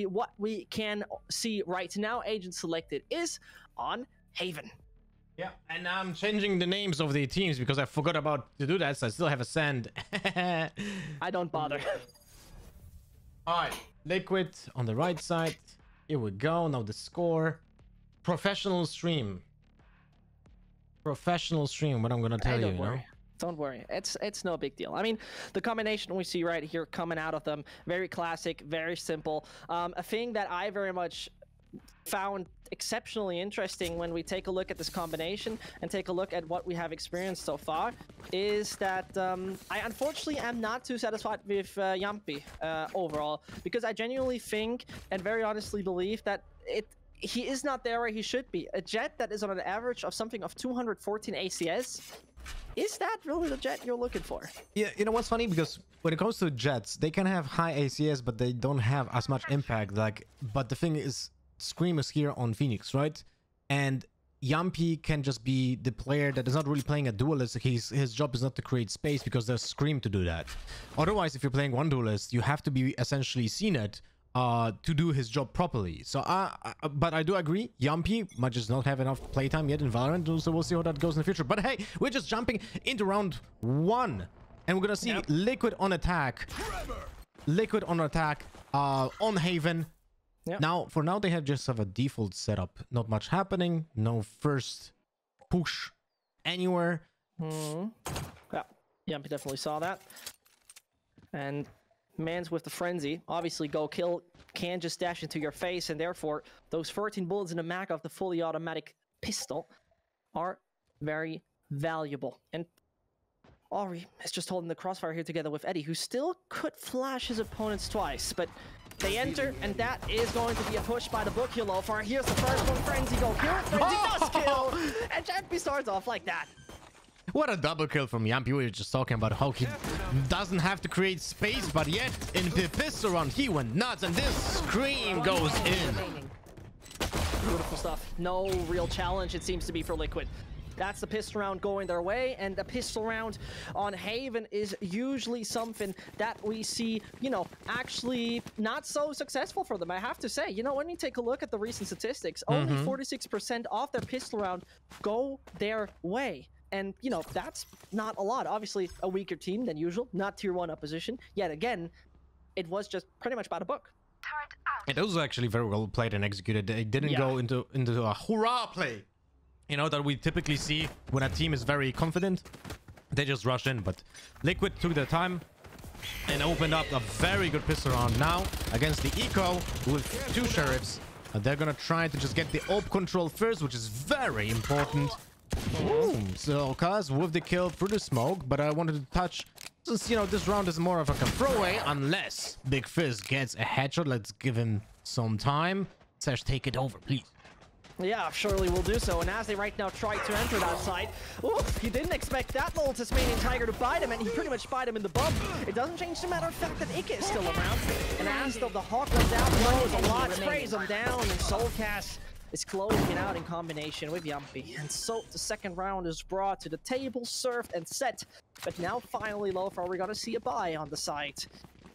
what we can see right now, agent selected is on Haven. Yeah, and I'm changing the names of the teams because I forgot about to do that, so I still have a sand. I don't bother. Alright, Liquid on the right side. Here we go, now the score. Professional stream. Professional stream, what I'm gonna tell you, don't you know? Don't worry. It's it's no big deal. I mean, the combination we see right here coming out of them, very classic, very simple. Um, a thing that I very much found exceptionally interesting when we take a look at this combination and take a look at what we have experienced so far is that um, I unfortunately am not too satisfied with uh, Jamppi uh, overall because I genuinely think and very honestly believe that it he is not there where he should be. A Jett that is on an average of something of 214 ACS is that really the Jett you're looking for? Yeah, you know what's funny? Because when it comes to Jetts, they can have high ACS, but they don't have as much impact. Like, but the thing is, Scream is here on Phoenix, right? And Jamppi can just be the player that is not really playing a duelist. He's, his job is not to create space because there's Scream to do that. Otherwise, if you're playing one duelist, you have to be essentially cNed uh, to do his job properly. So, uh, uh, but I do agree, Jamppi might just not have enough playtime yet in Valorant, so we'll see how that goes in the future. But hey, we're just jumping into round one, and we're gonna see Yep. Liquid on attack. Liquid on attack uh, on Haven. Yep. Now, for now, they have just have a default setup. Not much happening. No first push anywhere. Hmm. Yeah, Yampi definitely saw that. And man's with the frenzy. Obviously, go kill can just dash into your face, and therefore, those 14 bullets in the mag of the fully automatic pistol are very valuable. And Ori is just holding the crossfire here together with Eddie, who still could flash his opponents twice, but they enter, and that is going to be a push by the book here, Lothar. Here's the first one, Frenzy go kill. Frenzy does kill! And Jamppi starts off like that. What a double kill from Jamppi. We were just talking about how he doesn't have to create space, but yet in the pistol round, he went nuts, and this scream goes in. Beautiful stuff. No real challenge, it seems to be for Liquid. That's the pistol round going their way, and the pistol round on Haven is usually something that we see, you know, actually not so successful for them, I have to say. You know, when you take a look at the recent statistics, only mm-hmm. 46% of their pistol round go their way. And, you know, that's not a lot. Obviously, a weaker team than usual, not tier 1 opposition. Yet again, it was just pretty much about a book. It was actually very well played and executed. It didn't Yeah. go into into a hurrah play, you know, that we typically see when a team is very confident. They just rush in, but Liquid took their time and opened up a very good pistol round now against the Eco with two sheriffs. And they're gonna try to just get the op control first, which is very important. Boom. So Kaz with the kill through the smoke, but I wanted to touch since you know this round is more of like a throwaway unless Big Fizz gets a headshot. Let's give him some time. Sash, take it over, please. Yeah, surely we'll do so. And as they right now try to enter that side, oof, he didn't expect that little Tasmanian Tiger to bite him, and he pretty much bite him in the bum. It doesn't change the matter of fact that Ike is still around. And as though the Hawk runs out, blows a lot, sprays him down, and Soulcas is closing it out in combination with Jamppi. And so the second round is brought to the table, served and set. But now finally, Lothar, we're gonna see a buy on the side.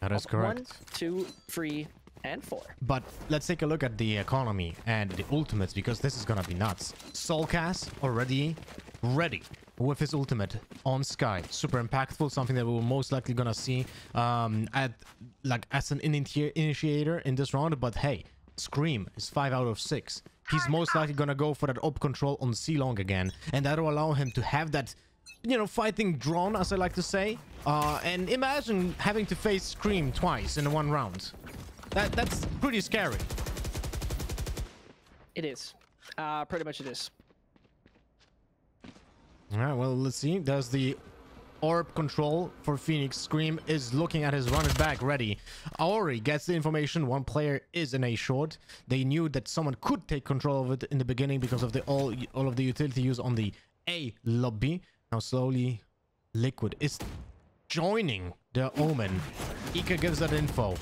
That is correct. One, two, three, and four. But let's take a look at the economy and the ultimates because this is gonna be nuts. Soulcas already ready with his ultimate on Skye. Super impactful, something that we are most likely gonna see um, at like as an initi- initiator in this round. But hey, Scream is five out of six. He's most likely gonna go for that op control on C long again, and that will allow him to have that you know, fighting drone, as I like to say. Uh, and imagine having to face Scream twice in one round. That that's pretty scary. It is. Uh, pretty much it is. All right, well, let's see. Does the orb control for Phoenix. Scream is looking at his running back ready. Aori gets the information. One player is in a short. They knew that someone could take control of it in the beginning because of the all all of the utility use on the A lobby. Now slowly, Liquid is joining the Omen. Ika gives that info.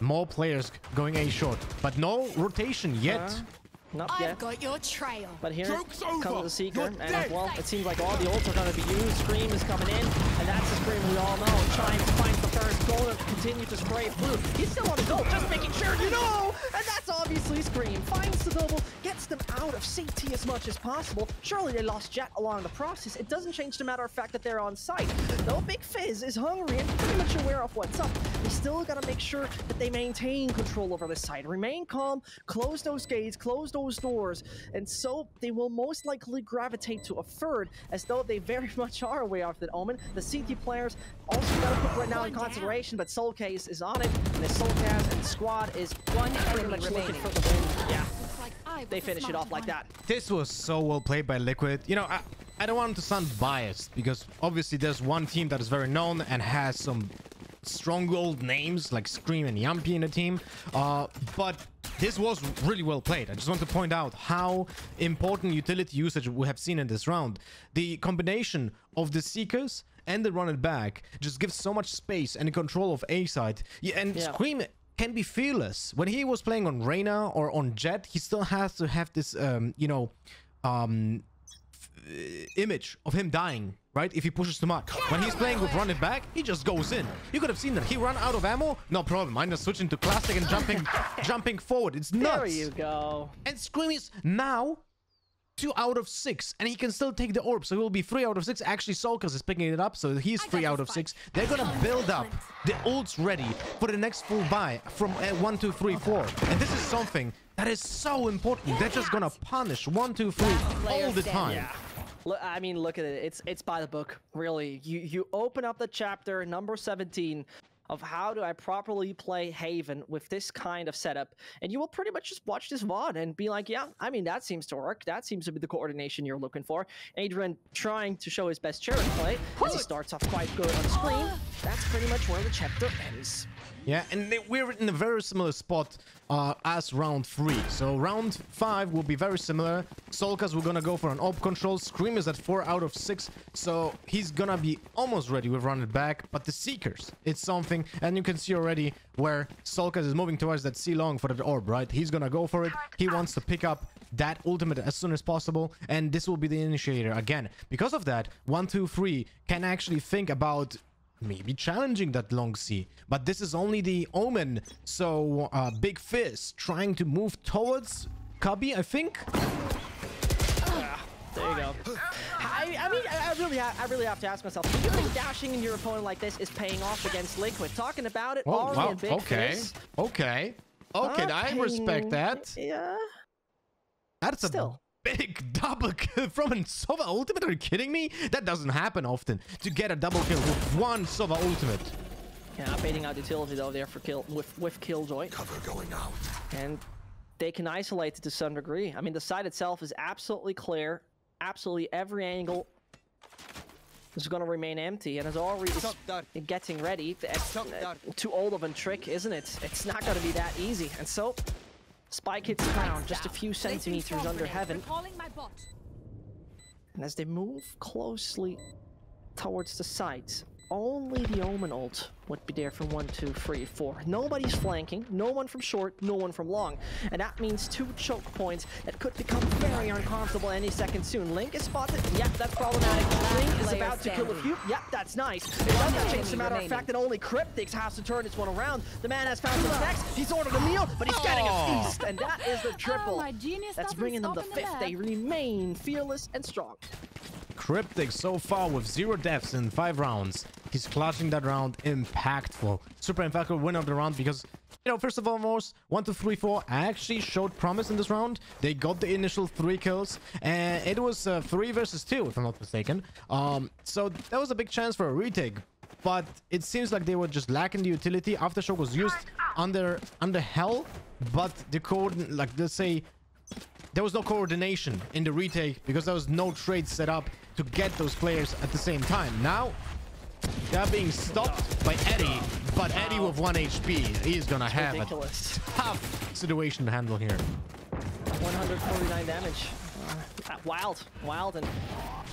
More players going A short, but no rotation yet. Uh, not I've yet. got your trail. But here Joke's over. comes the Seeker, You're and dead. well, it seems like all the ults are going to be used. Scream is coming in, and that's the Scream we all know, trying to find the first going to continue to spray blue. He's still on his ult, just making sure you know! And that's obviously Scream. Finds the double, gets them out of CT as much as possible. Surely they lost Jett along the process. It doesn't change the matter of fact that they're on site. Though Big Fizz is hungry and pretty much aware of what's up, they still gotta make sure that they maintain control over this site. Remain calm, close those gates, close those doors, and so they will most likely gravitate to a third, as though they very much are aware of that Omen. The CT players also gotta put right now in consideration, but Soul Case is on it, and the Soul Cast and squad is One pretty enemy much looking for the win. Yeah, like they finish it off smarter like that. This was so well played by Liquid. You know, I, I don't want to sound biased because obviously there's one team that is very known and has some strong old names like Scream and Jamppi in the team. Uh, but this was really well played. I just want to point out how important utility usage we have seen in this round. The combination of the Seekers and the run it back just gives so much space and control of A side. Yeah, and Yeah. Scream can be fearless. When he was playing on Reyna or on Jett, he still has to have this, um, you know, um, uh, image of him dying, right? If he pushes too much. When he's playing with run it back, he just goes in. You could have seen that. He ran out of ammo, no problem. I'm just switching to classic and jumping, jumping forward. It's nuts. There you go. And Scream is now two out of six, and he can still take the orb, so he will be three out of six. Actually, Soulcas is picking it up, so he's I three out this of six. They're gonna build up the ults ready for the next full buy from uh, one, two, three, four. And this is something that is so important. They're just gonna punish one, two, three all the time. Yeah. Look, I mean, look at it. It's it's by the book, really. You you open up the chapter number 17 of how do I properly play Haven with this kind of setup, and you will pretty much just watch this VOD and be like, yeah, I mean, that seems to work. That seems to be the coordination you're looking for. Adrian trying to show his best Cherith play as he starts off quite good on screen. That's pretty much where the chapter ends. Yeah, and we're in a very similar spot uh, as round three. So round five will be very similar. Soulcas, we're gonna go for an op control. Scream is at four out of six, so he's gonna be almost ready with run it back. But the Seekers, it's something, and you can see already where Soulcas is moving towards that C long for the orb, right? He's gonna go for it. He wants to pick up that ultimate as soon as possible, and this will be the initiator again. Because of that, one, two, three can actually think about maybe challenging that long C. But this is only the omen. So uh, Big Fizz trying to move towards Cubby, I think. There you go. I, I mean, I, I really, ha- I really have to ask myself: Do you think dashing in your opponent like this is paying off against Liquid? Talking about it, Oh, Ari wow. and Big Okay. Fizz. Okay. Okay, Uh, I respect that. Yeah. That's a Still. Big double kill from a Sova ultimate. Are you kidding me? That doesn't happen often. To get a double kill with one Sova ultimate. Yeah, baiting out utility though there for kill with with Killjoy, Cover going out. and they can isolate it to some degree. I mean, the site itself is absolutely clear. Absolutely every angle is going to remain empty, and as Ori is Shut down. getting ready, it's Shut uh, down. too old of a trick, isn't it? It's not going to be that easy, and so Spike hits ground just a few centimeters under heaven. Recalling my bot. And as they move closely towards the site, only the Omen ult would be there from one, two, three, four. Nobody's flanking, no one from short, no one from long. And that means two choke points that could become very uncomfortable any second soon. Link is spotted. Yep, that's problematic. Link is about to kill a standing. few. Yep, that's nice. It doesn't change the matter of fact that only Kryptix has to turn this one around. The man has found his next. He's ordered a meal, but he's getting a feast. And that is the triple. my That's bringing them the stop in the fifth. They remain fearless and strong. Cryptic so far with zero deaths in five rounds. He's clutching that round impactful. Super impactful win of the round because, you know, first of all, most one, two, three, four actually showed promise in this round. They got the initial three kills, and it was uh, three versus two, if I'm not mistaken. Um, so that was a big chance for a retake. But it seems like they were just lacking the utility. Aftershock was used under under hell, but the code, like let's say, there was no coordination in the retake because there was no trade set up to get those players at the same time. Now, they're being stopped by Eddie, but Eddie with 1 HP, he's gonna have Ridiculous. a tough situation to handle here. 149 damage. Uh, wild, wild, and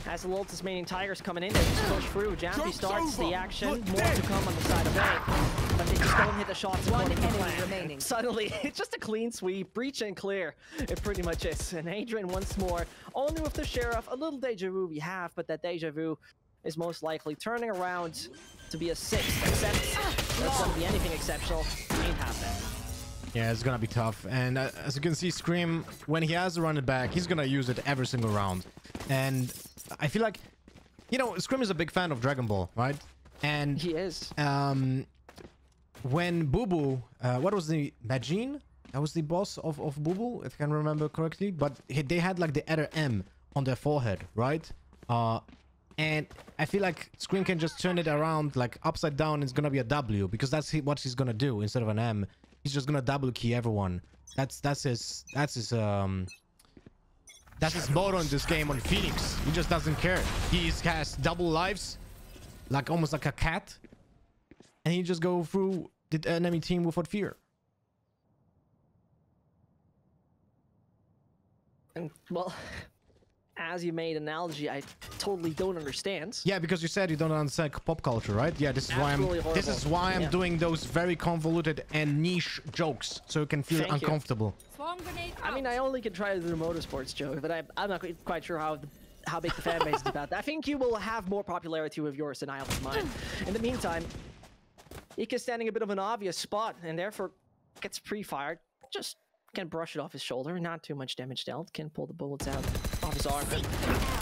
as the Liltus Tasmanian Tigers coming in, they just push through. Jamppi Joke's starts the action. You're More dead. to come on the side of A, but they just don't hit the shots One according enemy plan. remaining. Suddenly, it's just a clean sweep, breach and clear. It pretty much is. And Adrian once more, only with the sheriff, a little deja vu we have, but that deja vu is most likely turning around to be a sixth, except that's gonna be anything exceptional. Ain't happening. Yeah, it's gonna be tough. And uh, as you can see, Scream, when he has to run it back, he's gonna use it every single round. And I feel like, you know, Scream is a big fan of Dragon Ball, right? And He is. um, when Boo Boo, uh, what was the Majin? That was the boss of of Boo Boo, if I can remember correctly. But he, they had like the letter M on their forehead, right? Uh, and I feel like Scream can just turn it around like upside down. It's gonna be a W because that's what he's gonna do instead of an M. He's just gonna double key everyone. That's that's his that's his um that's his motto in this game on Phoenix. He just doesn't care. He has double lives, like almost like a cat, and he just go through the enemy team without fear. And well, as you made analogy, I totally don't understand. Yeah, because you said you don't understand pop culture, right? Yeah, this is why I'm Absolutely this is why I'm Yeah. doing those very convoluted and niche jokes so you can feel Thank uncomfortable. I mean. I only can try to do the motorsports joke, but I, I'm not quite- quite sure how the, how big the fan base is about that. I think you will have more popularity with yours than I have with mine. In the meantime, Ika's standing a bit of an obvious spot, and therefore gets pre-fired. Just can brush it off his shoulder, not too much damage dealt. Can pull the bullets out of his arm.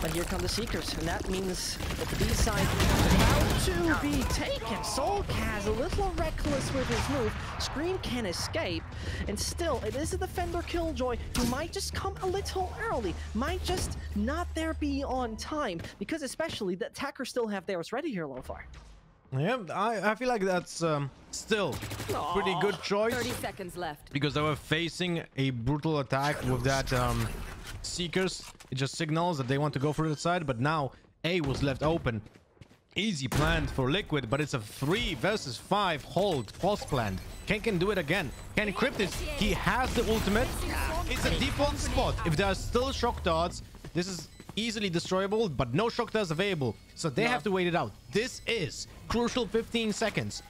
But here come the Seekers, and that means that the B side is about to be taken. Soulcas a little reckless with his move. Scream can escape, and still, it is a defender Killjoy who might just come a little early, might just not there be on time, because especially the attackers still have theirs ready here, Lothar. Yeah, I, I feel like that's um, still pretty good choice 30 seconds left. because they were facing a brutal attack with that um, Seekers. It just signals that they want to go for the side, but now A was left open. Easy planned for Liquid, but it's a 3 versus 5 hold. False planned. Ken can do it again. Can equip this. He has the ultimate. It's a default spot. If there are still shock darts, this is easily destroyable, but no shock darts available. So they have to wait it out. This is crucial 15 seconds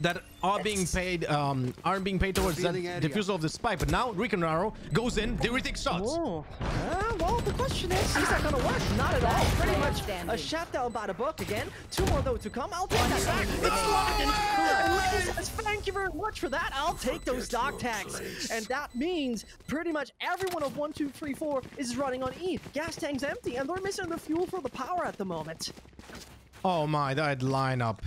that are being paid um aren't being paid towards that Revealing area. diffusal of the spike but now Riconaro goes in they retake shots Oh, uh, well, the question is, is that gonna work? Not at all. Pretty much a Standing. shutdown by the book again. Two more though to come. I'll take that back. It's locked in. Correct. Thank you very much for that. I'll take those dog tags. And that means pretty much everyone of one, two, three, four is running on E. Gas tank's empty, and they're missing the fuel for the power at the moment. oh my that lineup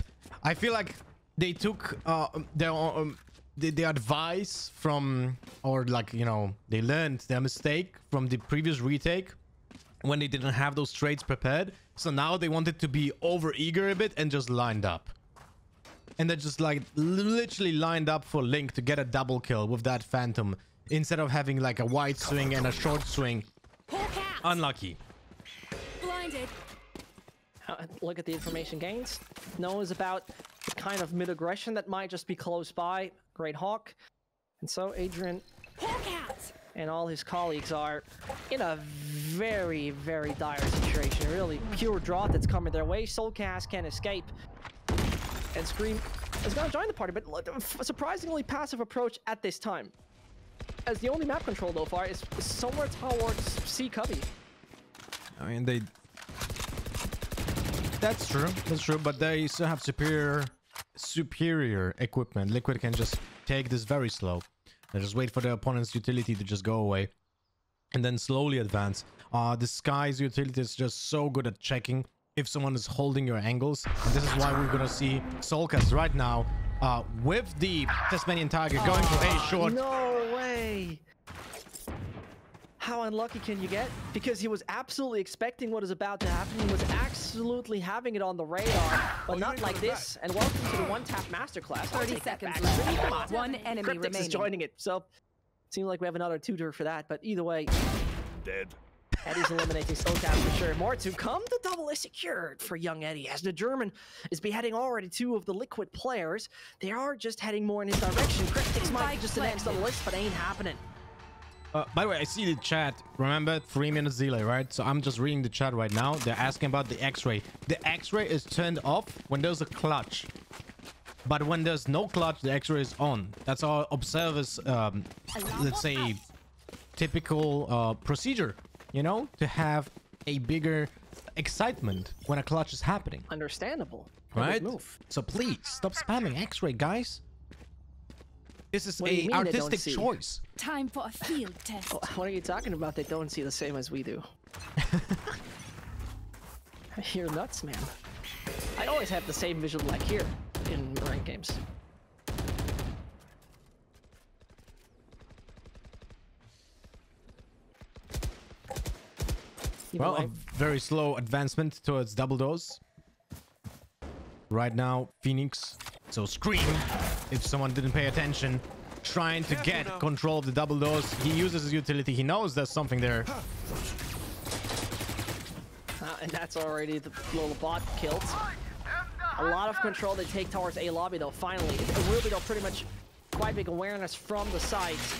i feel like they took uh their um, the, the advice from or like you know they learned their mistake from the previous retake when they didn't have those trades prepared so now they wanted to be over eager a bit and just lined up and they just like literally lined up for link to get a double kill with that phantom instead of having like a wide swing and a short swing Hawk out. unlucky Blinded. Uh, look at the information gains. Knows about the kind of mid-aggression that might just be close by. Great Hawk. And so Adrian and all his colleagues are in a very, very dire situation. Really pure drought that's coming their way. Soulcas can escape. And Scream is going to join the party, but a surprisingly passive approach at this time. As the only map control so far is is somewhere towards C Cubby. I mean, they. That's true. That's true. But they still have superior, superior equipment. Liquid can just take this very slow. They just wait for the opponent's utility to just go away, and then slowly advance. Uh, the Skye's utility is just so good at checking if someone is holding your angles. And this is why we're gonna see Soulcas right now, uh, with the Tasmanian Tiger going for a short. No way! How unlucky can you get? Because he was absolutely expecting what is about to happen. He was absolutely having it on the radar, but not like this. And welcome to the one-tap masterclass. 30 seconds left. Come on. One enemy Kryptix is joining it, so seems like we have another tutor for that. But either way, Dead. Eddie's eliminating Soulcas for sure. More to come. The double is secured for young Eddie as the German is beheading already two of the Liquid players. They are just heading more in his direction. Kryptix might be just the next on the list, but ain't happening. Uh, by the way, I see the chat. Remember, three minutes delay, right? So I'm just reading the chat right now. They're asking about the X-ray. The X-ray is turned off when there's a clutch, but when there's no clutch, the X-ray is on. That's our observers, um, let's say, typical uh, procedure. You know, to have a bigger excitement when a clutch is happening. Understandable. Right? move. So please stop spamming X-ray, guys. This is What a mean they don't artistic choice. Time for a field test. What are you talking about? They don't see the same as we do. You're nuts, man. I always have the same vision like here in ranked games. Either Well, way, a very slow advancement towards double doors. Right now, Phoenix. So Scream, if someone didn't pay attention, trying to get control of the double doors. He uses his utility. He knows there's something there. uh, and that's already the little bot killed. A lot of control they take towards A lobby though. Finally, a Ruby though pretty much quite big awareness from the sides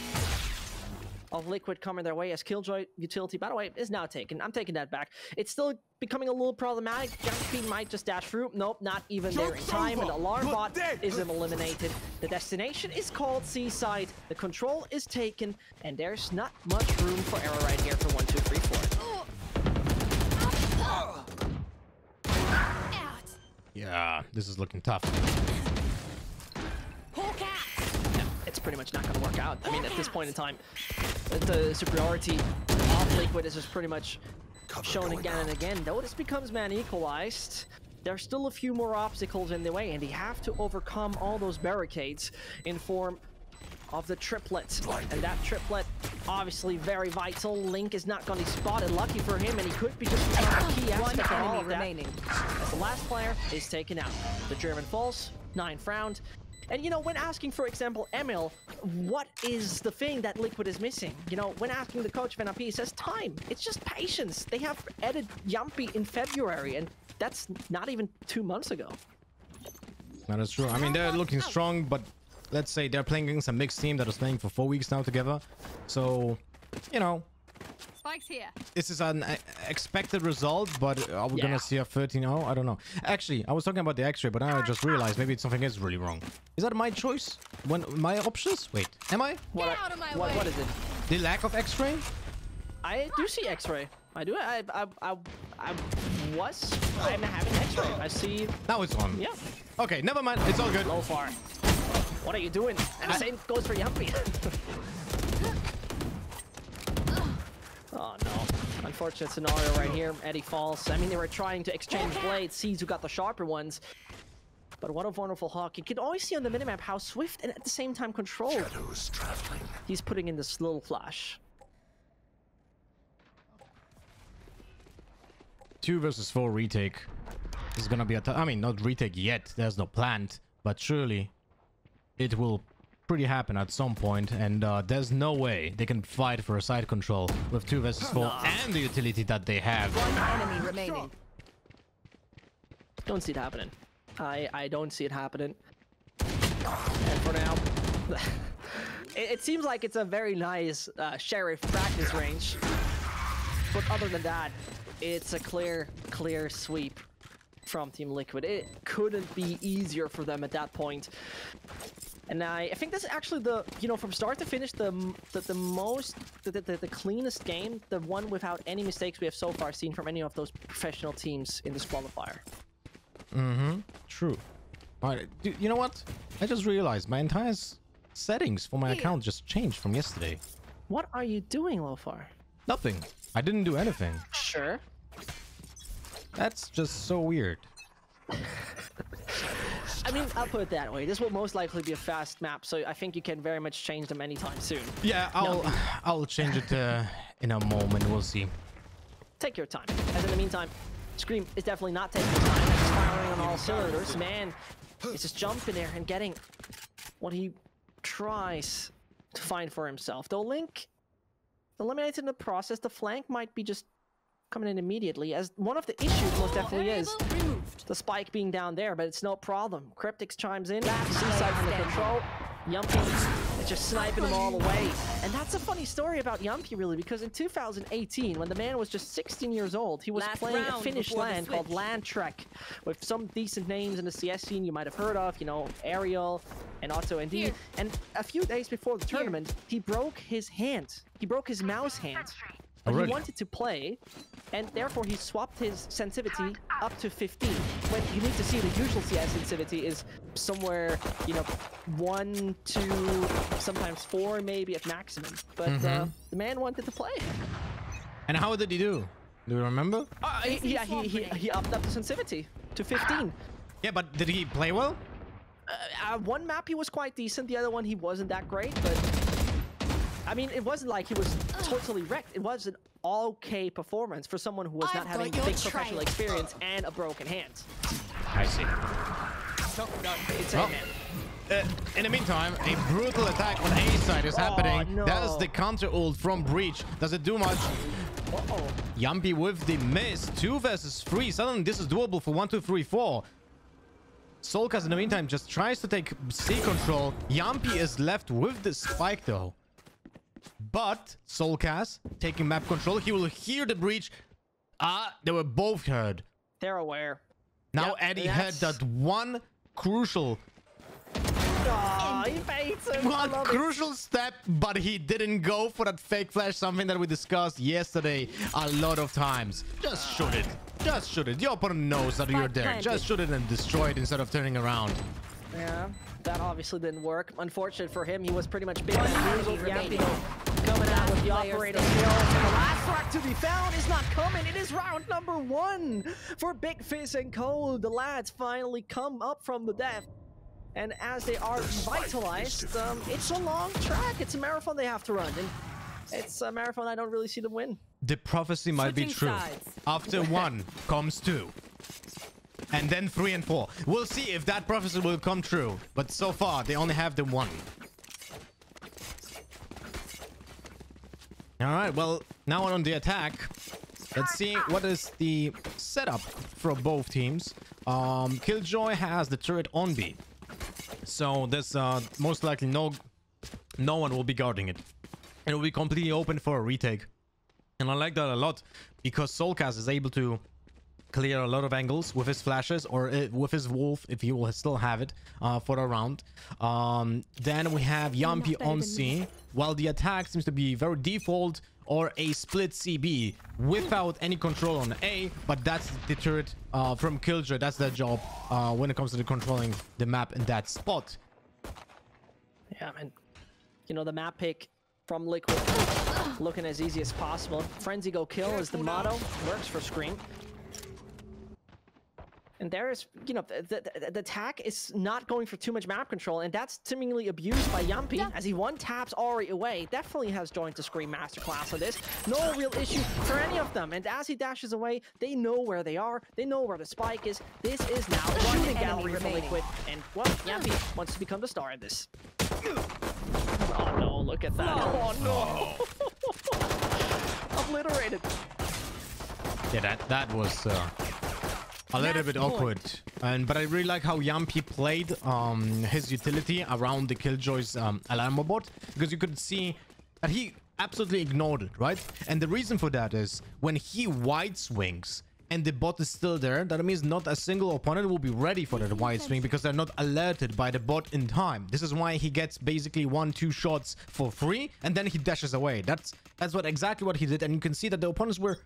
of Liquid coming their way as Killjoy utility, by the way, is now taken. I'm taking that back. It's still becoming a little problematic. Jumpy might just dash through. Nope, not even there in Joke's time. And the alarm You're bot dead. is eliminated. The destination is called Seaside. The control is taken, and there's not much room for error right here for one, two, three, four. Out. Yeah, this is looking tough. Hawk out. No, it's pretty much not going to work out. I mean, at this point in time, the superiority of Liquid is just pretty much shown again and again. Though this becomes man equalized, there's still a few more obstacles in the way, and they have to overcome all those barricades in form of the triplet. And that triplet, obviously very vital. Link is not going to be spotted. Lucky for him, and he could be just become a key One aspect of all enemy of that remaining. as the last player is taken out. The German falls, nine round. And you know, when asking, for example, Emil, what is the thing that Liquid is missing? You know, when asking the coach NRP, he says time. It's just patience. They have added Jamppi in February, and that's not even two months ago. That is true. I mean, they're looking strong, but let's say they're playing against a mixed team that is playing for four weeks now together. So, you know, Spikes here. this is an expected result, but are we Yeah. gonna see a 13-0? I don't know. Actually, I was talking about the X-ray, but now I just realized maybe something is really wrong. Is that my choice? When my options? Wait, am I? What, Get I- out of my what, way. what is it? The lack of X-ray? I do see X-ray. I do. I, I, I, I was. I'm having X-ray. I see. Now it's on. Yeah. Okay, never mind. It's all good. Lothar. What are you doing? And the same goes for Jamppi. oh no. Unfortunate scenario right here. Eddie falls. I mean, they were trying to exchange blades. Sees who got the sharper ones. But what a wonderful hawk. You can always see on the minimap how swift and at the same time controlled Shadows traveling. he's putting in this little flash. Two versus four retake. This is gonna be a t- I mean, not retake yet. There's no plant, but surely it will pretty happen at some. And uh, there's no way they can fight for a side control with two versus four and the utility that they have. One enemy remaining. Don't see it happening. I I don't see it happening. And for now, it, it seems like it's a very nice uh, sheriff practice range. But other than that, it's a clear, clear sweep from Team Liquid. It couldn't be easier for them at that point. And I, I think this is actually the, you know, from start to finish, the the, the most, the, the, the cleanest game, the one without any mistakes we have so far seen from any of those professional teams in this qualifier. Mm-hmm. True. Alright, dude, you know what? I just realized my entire settings for my Here. account just changed from yesterday. What are you doing, Lothar? Nothing. I didn't do anything. Sure. That's just so weird. I mean, I'll put it that way. This will most likely be a fast map, so I think you can very much change them anytime soon. Yeah, I'll I'll change it uh, in a moment. We'll see. Take your time. As in the meantime, Scream is definitely not taking time. He's firing on all cylinders. Man he's just jumping there and getting what he tries to find for himself. Though Link eliminated in the process, the flank might be just coming in immediately, as one of the issues most definitely is. The spike being down there, but it's no problem. Kryptix chimes in, Back Seaside under control. Jamppi is just sniping them all away. And that's a funny story about Jamppi, really, because in 2018, when the man was just 16 years old, he was Last playing a Finnish land called switch. Land Trek, with some decent names in the CS scene you might have heard of, you know, Ariel and Otto ND. Here. And a few days before the tournament, he broke his hand. He broke his mouse hand. But really? he wanted to play, and therefore he swapped his sensitivity up to 15. When you need to see the usual CS sensitivity is somewhere, you know, one, two, sometimes four, maybe at maximum. But uh, Mm-hmm. the man wanted to play. And how did he do? Do you remember? Uh, he, yeah, he, he, he upped up the sensitivity to 15. Yeah, but did he play well? Uh, one map he was quite decent, the other one he wasn't that great, but I mean, it wasn't like he was totally wrecked. It was an okay performance for someone who was I've not having got your big professional experience and a broken hand. I see. It's Well, a man. Uh, in the meantime, a brutal attack on A side is happening. no. That is the counter ult from Breach. Does it do much? Uh-oh. Jamppi with the miss. Two versus three. Suddenly this is doable for one, two, three, four. Soulcas in the meantime just tries to take C control. Jamppi is left with the spike though. But Soulcas taking map control. He will hear the breach. Ah, they were both heard. They're aware. Now Yep, Eddie and had that one crucial Aw, he him. One love it. crucial step, but he didn't go for that fake flash, something that we discussed yesterday a lot of times. Just shoot it. Just shoot it. Your opponent knows that you're there. Just shoot it and destroy it instead of turning around. Yeah, that obviously didn't work. Unfortunate for him, he was pretty much big as usual. enemy remaining. Yampino coming out with the operator standing. skills. And the last frag to be found is not coming. It is round number one for Big Fizz and Cold. The lads finally come up from the death. And as they are revitalized, um, it's a long track. It's a marathon they have to run. And it's a marathon I don't really see them win. The prophecy might be true. sides. After one comes two. And then three and four. We'll see if that prophecy will come true. But so far, they only have the one. All right, well, now on the attack. Let's see what is the setup for both teams. Um, Killjoy has the turret on B. So there's uh, most likely no no one will be guarding it. It will be completely open for a retake. And I like that a lot because Soulcas is able to clear a lot of angles with his flashes or uh, with his wolf if he will still have it uh, for a round. Um, then we have Jamppi better on than C, while the attack seems to be very default or a split CB without any control on A, but that's the turret uh, from Killjoy. That's their job uh, when it comes to the controlling the map in that spot. Yeah, man. You know, the map pick from Liquid looking as easy as possible. Frenzy go kill is the motto. Works for Scream. And there is, you know, the, the, the attack is not going for too much map control, and that's seemingly abused by Jamppi as he one taps Ori away. Definitely has joined the Scream Masterclass on this. No real issue for any of them. And as he dashes away, they know where they are. They know where the spike is. This is now a shooting enemy gallery for remaining. Liquid. And, well, Jamppi wants to become the star in this. Oh no, look at that. Oh no. Obliterated. Yeah, that that was uh, a little bit awkward. And but I really like how Jamppi played um his utility around the Killjoy's um, alarm bot because you could see that he absolutely ignored it, right? And the reason for that is when he wide swings and the bot is still there, that means not a single opponent will be ready for that wide swing because they're not alerted by the bot in time. This is why he gets basically one, two shots for free and then he dashes away. That's that's what exactly what he did, and you can see that the opponents were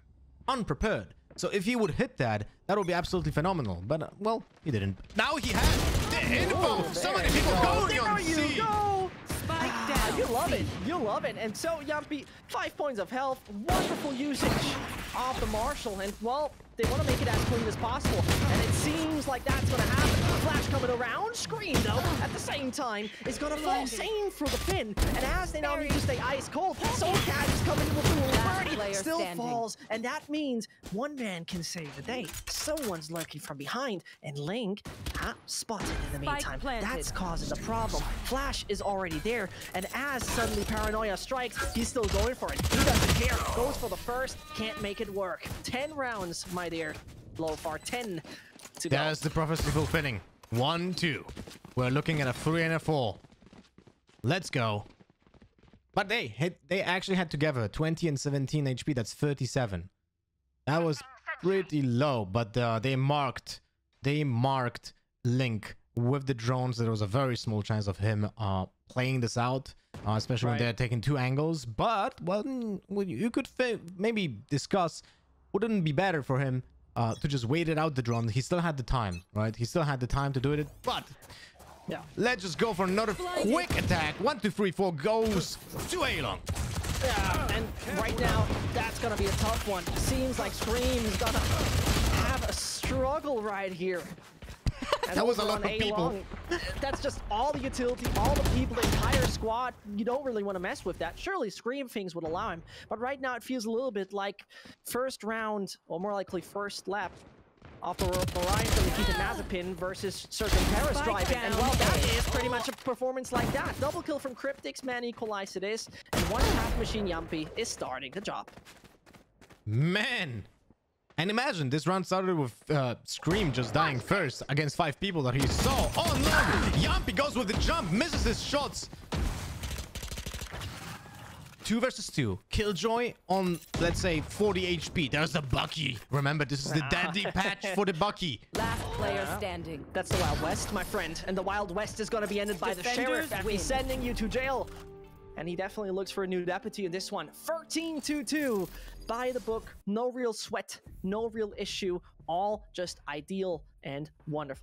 unprepared. So if he would hit that, that would be absolutely phenomenal. But uh, well, he didn't. Now he has the info. So many people going There on you C. go. Spike Ah, down. you love it. You love it. And so Jamppi, five points of health, wonderful usage of the Marshal, and well, they want to make it as clean as possible. And it seems like that's going to happen. Flash coming around, Scream though, at the same time, is to fall same for the pin. And as they now need to stay ice cold, Soulcat is coming in with the birdie, still standing. falls, and that means one man can save the day. Someone's lurking from behind, and Link, ah, spotted in the meantime. That's causing the problem. Flash is already there, and as suddenly Paranoia strikes, he's still going for it. He doesn't care. Goes for the first, can't make it work. 10 rounds, my dear Lothar. 10 to go. There's the prophecy fulfilling. One, two. We're looking at a three and a four. Let's go. But they hit. They actually had together 20 and 17 HP. That's 37. That was pretty low, but uh, they marked. They marked Link with the drones, there was a very small chance of him uh, playing this out, uh, especially when they're taking two angles. But well, you could maybe discuss wouldn't it be better for him uh, to just wait it out the drone. He still had the time, right? He still had the time to do it. But Yeah. let's just go for another quick attack. One, two, three, four goes to Along. Yeah, and right now, that's gonna be a tough one. Seems like Scream's gonna have a struggle right here. And That was a over lot on of people. A-Long, That's just all the utility, all the people, the entire squad. You don't really want to mess with that. Surely Scream things would allow him, but right now it feels a little bit like first round, or more likely first lap. Off of the Orion from Nikita Mazepin versus Sergeant Paris Spike driving. And well, that is pretty much a performance like that. Double kill from Kryptix, man equalize it is. And one half machine Jamppi is starting the job. Man. And imagine this round started with uh, Scream just dying first against five people that he saw. Oh no! Jamppi goes with the jump, misses his shots. Two versus two. Killjoy on, let's say, 40 HP. There's the Bucky. Remember, this is the daddy patch for the Bucky. Last player standing. That's the Wild West, my friend. And the Wild West is going to be ended by the sheriff and win. he's sending you to jail. And he definitely looks for a new deputy in this one. 13-2-2. By the book. No real sweat. No real issue. All just ideal and wonderful.